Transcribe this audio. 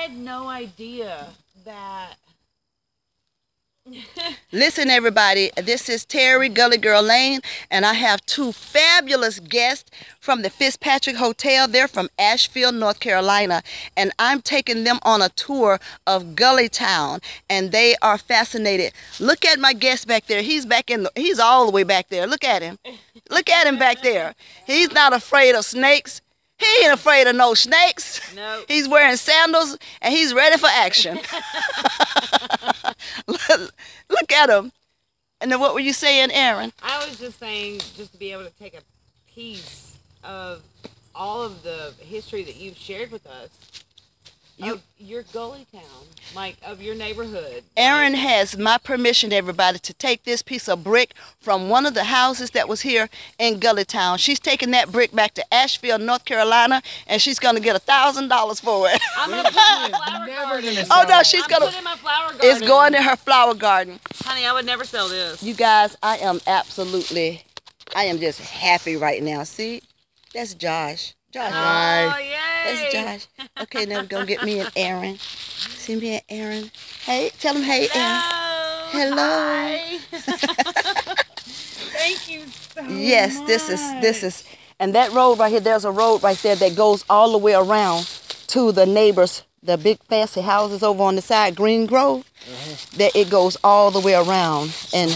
had no idea that. Listen, everybody, this is Terry Gully Girl Lane, and I have two fabulous guests from the Fitzpatrick Hotel. They're from Asheville, North Carolina, and I'm taking them on a tour of Gully Town, and they are fascinated. Look at my guest back there. He's back in the, he's all the way back there. Look at him. Look at him back there. He's not afraid of snakes. He ain't afraid of no snakes. No. He's wearing sandals and he's ready for action. look, look at him. And then what were you saying, Aaron? I was just saying, just to be able to take a piece of all of the history that you've shared with us. You- of your gully town, like of your neighborhood. Aaron has my permission, everybody, to take this piece of brick from one of the houses that was here in Gully Town. She's taking that brick back to Asheville, North Carolina, and she's going to get a thousand dollars for it. I'm gonna put it in my flower Never garden. gonna oh no, she's I'm gonna. putting it in my flower garden. It's going in her flower garden. Honey, I would never sell this. You guys, I am absolutely, I am just happy right now. See, that's Josh. Josh. Oh, Hi. yay! That's Josh. Okay, now we're get me an Aaron. See me an Aaron. Hey, tell him hey, Aaron. Hello. Hello. Thank you so much. Yes, this is this is, and that road right here. There's a road right there that goes all the way around to the neighbors, the big fancy houses over on the side, Green Grove. That it goes all the way around, and